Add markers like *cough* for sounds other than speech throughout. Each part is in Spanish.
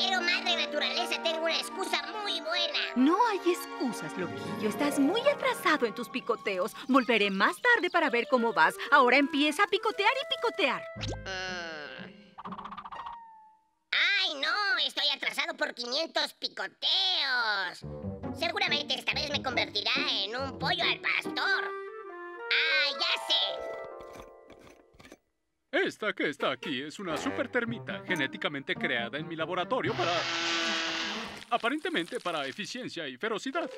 Pero, madre naturaleza, tengo una excusa muy buena. No hay excusas, loquillo. Estás muy atrasado en tus picoteos. Volveré más tarde para ver cómo vas. Ahora empieza a picotear y picotear. Mm. ¡Ay, no! Estoy atrasado por 500 picoteos. Seguramente esta vez me convertirá en un pollo al pastor. Esta que está aquí es una super termita genéticamente creada en mi laboratorio para... Aparentemente para eficiencia y ferocidad.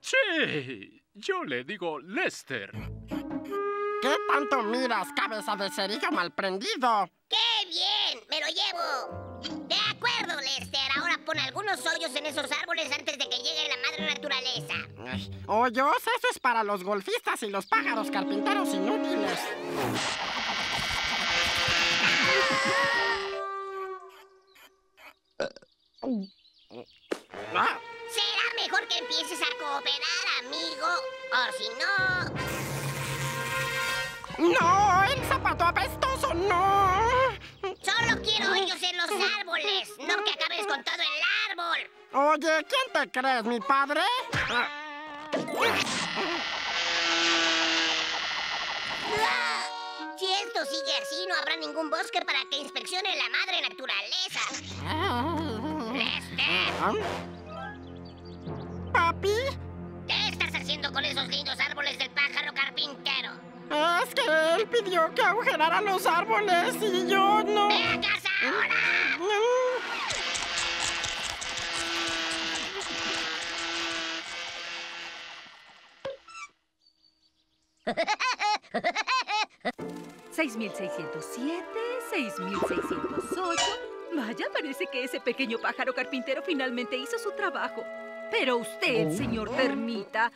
Sí, yo le digo Lester. ¿Qué tanto miras, cabeza de cerillo malprendido? ¡Qué bien! ¡Me lo llevo! De acuerdo, Lester. Ahora pon algunos hoyos en esos árboles antes de que llegue la madre naturaleza. Ay, Hoyos, eso es para los golfistas y los pájaros carpinteros inútiles. Ah, apestoso! ¡No! solo quiero hoyos en los árboles. No que acabes con todo el árbol. Oye, ¿quién te crees, mi padre? Ah. Si esto sigue así, no habrá ningún bosque para que inspeccione la madre naturaleza. Lester, ah. ¿Papi? ¿qué estás haciendo con esos lindos árboles del pájaro carpintero? Es que él pidió que agujerara los árboles y yo no... ¡Ve a casa ahora! ¿6,607? ¿6,608? Vaya, parece que ese pequeño pájaro carpintero finalmente hizo su trabajo. Pero usted, señor Termita,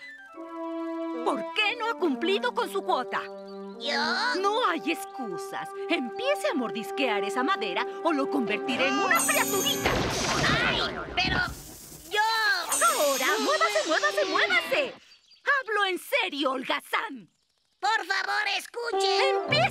¿por qué no ha cumplido con su cuota? ¿Yo? No hay excusas. Empiece a mordisquear esa madera o lo convertiré en una criaturita. ¡Ay! Pero yo... Ahora, muévase, muévase, muévase. Hablo en serio, holgazán. Por favor, escuche. ¡Empieza!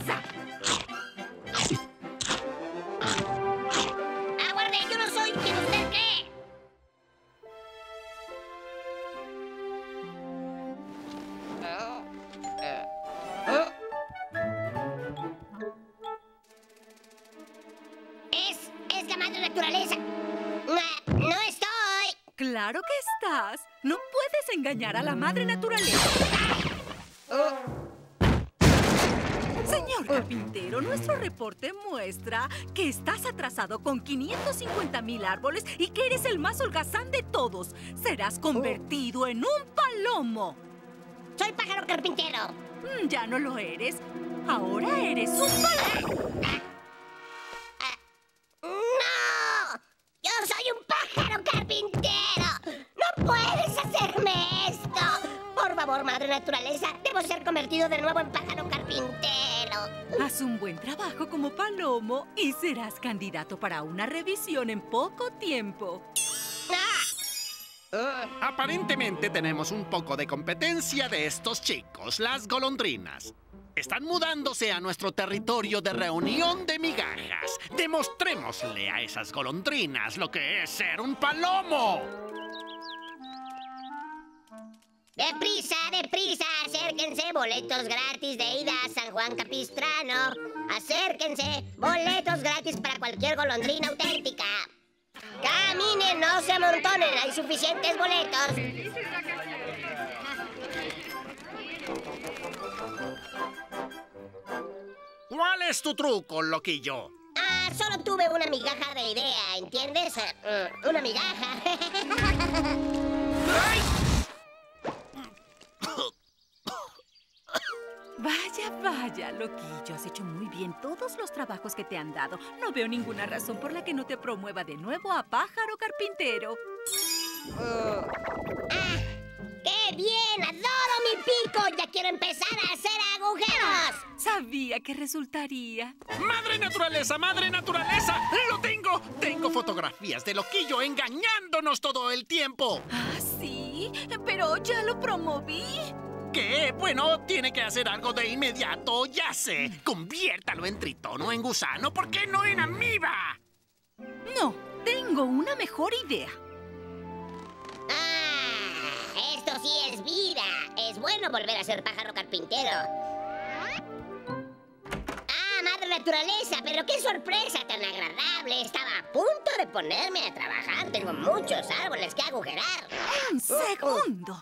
Claro que estás. No puedes engañar a la madre naturaleza. Señor carpintero, nuestro reporte muestra que estás atrasado con 550 mil árboles y que eres el más holgazán de todos. Serás convertido en un palomo. Soy pájaro carpintero. Mm, Ya no lo eres. Ahora eres un naturaleza, debo ser convertido de nuevo en pájaro carpintero. Haz un buen trabajo como palomo y serás candidato para una revisión en poco tiempo. ¡Ah! Aparentemente tenemos un poco de competencia de estos chicos, las golondrinas. Están mudándose a nuestro territorio de reunión de migajas. Demostrémosle a esas golondrinas lo que es ser un palomo. ¡Deprisa, deprisa! ¡Acérquense! Boletos gratis de ida a San Juan Capistrano. ¡Acérquense! Boletos gratis para cualquier golondrina auténtica. ¡Caminen! ¡No se amontonen! ¡Hay suficientes boletos! ¿Cuál es tu truco, loquillo? Ah, solo tuve una migaja de idea, ¿entiendes? Eh, mm, una migaja. *laughs* Vaya, vaya, loquillo, has hecho muy bien todos los trabajos que te han dado. No veo ninguna razón por la que no te promueva de nuevo a pájaro carpintero. Ah, ¡Qué bien! ¡Adoro mi pico! ¡Ya quiero empezar a hacer agujeros! Sabía que resultaría. ¡Madre naturaleza, madre naturaleza! ¡Lo tengo! Tengo fotografías de Loquillo engañándonos todo el tiempo. Ah, sí, pero ya lo promoví. ¿Qué? Bueno, tiene que hacer algo de inmediato, ya sé. Conviértalo en tritono, en gusano, ¿por qué no en amiba? No, tengo una mejor idea. ¡Ah! Esto sí es vida. Es bueno volver a ser pájaro carpintero. ¡Ah, madre naturaleza! ¡Pero qué sorpresa tan agradable! Estaba a punto de ponerme a trabajar. Tengo muchos árboles que agujerar. Un segundo.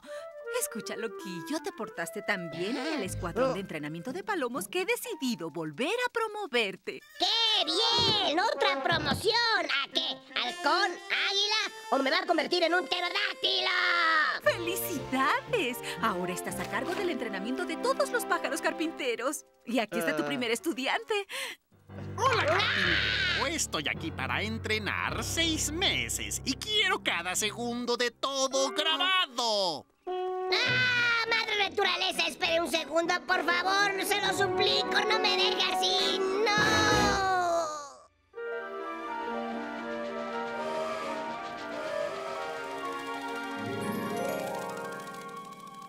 Escucha, Loquillo, te portaste tan bien en el escuadrón de entrenamiento de palomos que he decidido volver a promoverte. ¡Qué bien! ¡Otra promoción! ¿A qué? ¿Halcón? ¿Águila? ¿O me va a convertir en un pterodáctilo? ¡Felicidades! Ahora estás a cargo del entrenamiento de todos los pájaros carpinteros. Y aquí está tu primer estudiante. Hola, carpintero. Estoy aquí para entrenar seis meses y quiero cada segundo de todo grabado. ¡Ah! ¡Madre naturaleza! Espere un segundo, por favor. Se lo suplico. No me deje así. ¡No!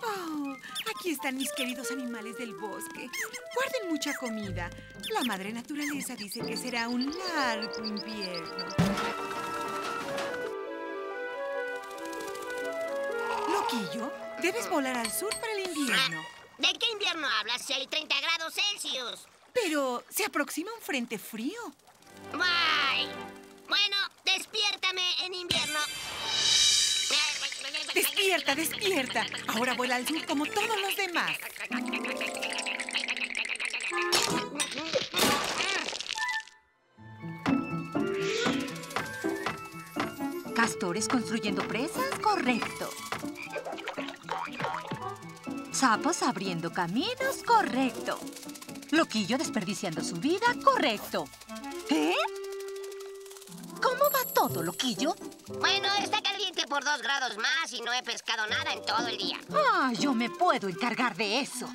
Oh, aquí están mis queridos animales del bosque. Guarden mucha comida. La madre naturaleza dice que será un largo invierno. Loquillo, debes volar al sur para el invierno. ¿De qué invierno hablas si hay 30 grados Celsius? Pero se aproxima un frente frío. ¡Bye! Bueno, despiértame en invierno. Despierta, despierta. Ahora vuela al sur como todos los demás. Castores construyendo presas, correcto. Sapos abriendo caminos, correcto. Loquillo desperdiciando su vida, correcto. ¿Eh? ¿Cómo va todo, Loquillo? Bueno, está caliente por dos grados más y no he pescado nada en todo el día. Ah, yo me puedo encargar de eso.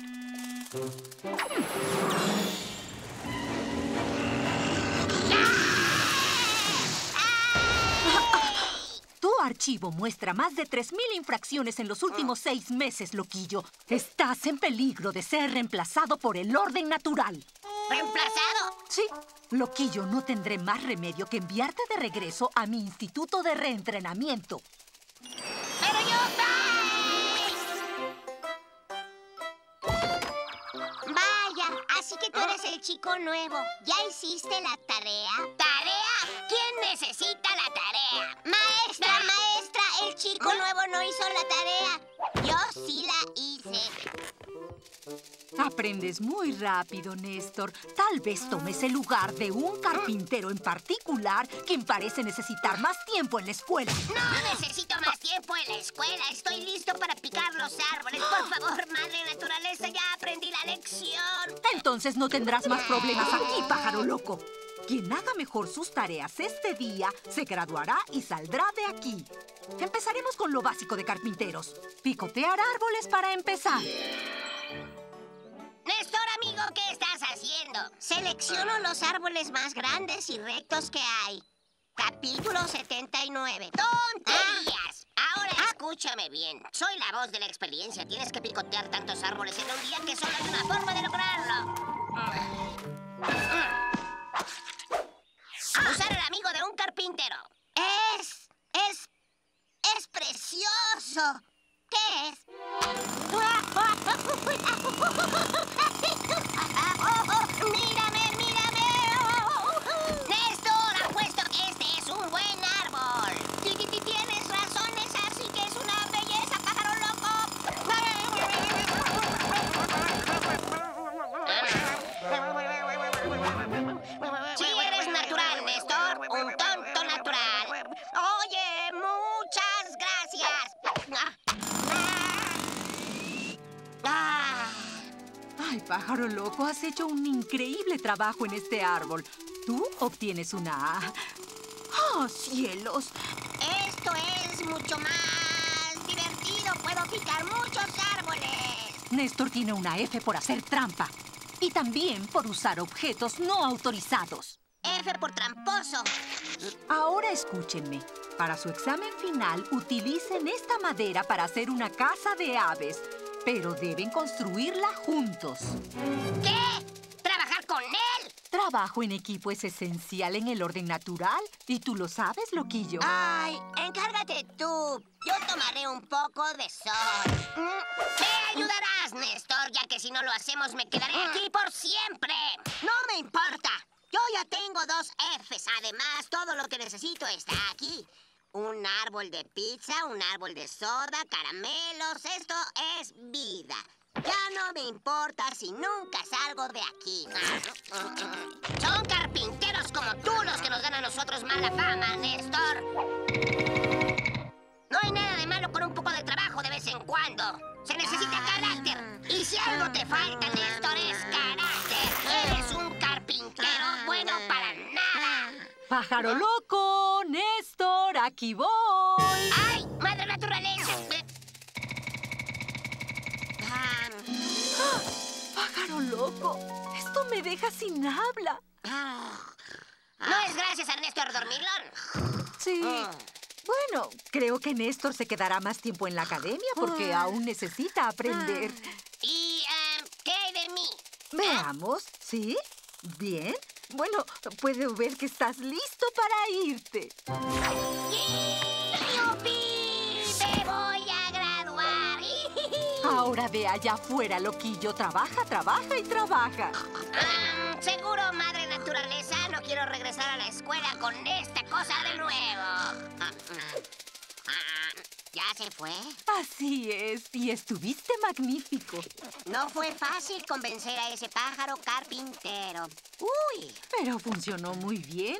Archivo muestra más de 3.000 infracciones en los últimos seis meses, Loquillo. Estás en peligro de ser reemplazado por el orden natural. ¿Reemplazado? Sí, Loquillo, no tendré más remedio que enviarte de regreso a mi instituto de reentrenamiento. ¡Pero yo... Vaya, así que tú eres el chico nuevo. ¿Ya hiciste la tarea? ¿Tarea? ¿Quién necesita la chico nuevo no hizo la tarea. Yo sí la hice. Aprendes muy rápido, Néstor. Tal vez tomes el lugar de un carpintero en particular, quien parece necesitar más tiempo en la escuela. No necesito más tiempo en la escuela. Estoy listo para picar los árboles. Por favor, madre naturaleza, ya aprendí la lección. Entonces no tendrás más problemas aquí, pájaro loco. Quien haga mejor sus tareas este día se graduará y saldrá de aquí. Empezaremos con lo básico de carpinteros. Picotear árboles para empezar. Néstor, amigo, ¿qué estás haciendo? Selecciono los árboles más grandes y rectos que hay. Capítulo 79. ¡Tonterías! Ahora escúchame bien. Soy la voz de la experiencia. Tienes que picotear tantos árboles en un día que solo hay una forma de lograrlo. Usar el amigo de un carpintero. Es... es... es precioso. ¿Qué es? Ay, pájaro loco, has hecho un increíble trabajo en este árbol. Tú obtienes una A. ¡Oh, cielos! Esto es mucho más divertido puedo picar muchos árboles. Néstor tiene una F por hacer trampa. Y también por usar objetos no autorizados. F por tramposo. Ahora escúchenme. Para su examen final, utilicen esta madera para hacer una casa de aves. Pero deben construirla juntos. ¿Qué? ¿Trabajar con él? Trabajo en equipo es esencial en el orden natural. Y tú lo sabes, loquillo. Ay, encárgate tú. Yo tomaré un poco de sol. Me ayudarás, Néstor, ya que si no lo hacemos me quedaré aquí por siempre. No me importa. Yo ya tengo dos Fs. Además, todo lo que necesito está aquí. Un árbol de pizza, un árbol de soda, caramelos. Esto es vida. Ya no me importa si nunca salgo de aquí. *laughs* Son carpinteros como tú los que nos dan a nosotros mala fama, Néstor. No hay nada de malo con un poco de trabajo de vez en cuando. Se necesita carácter. Y si algo te falta, Néstor, es carácter. ¡Pájaro loco! ¡Néstor, aquí voy! ¡Ay, madre naturaleza! Ah, ¡Pájaro loco! Esto me deja sin habla. ah. No es gracias a Néstor Dormilón. Sí. Ah. Bueno, creo que Néstor se quedará más tiempo en la academia porque aún necesita aprender. ¿Y ah, qué hay de mí? Veamos, ¿sí? Bien. Bueno, puedo ver que estás listo para irte. ¡Yupi! ¡Me voy a graduar! *laughs* Ahora ve allá afuera, loquillo. Trabaja, trabaja y trabaja. Ah, seguro, madre naturaleza, no quiero regresar a la escuela con esta cosa de nuevo. Ah, ah, ¿Ya se fue? Así es, y estuviste magnífico. No fue fácil convencer a ese pájaro carpintero. Uy, Pero funcionó muy bien.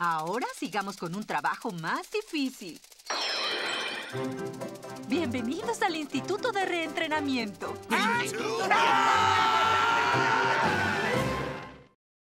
Ahora sigamos con un trabajo más difícil. Bienvenidos al Instituto de Reentrenamiento. ¡Ah!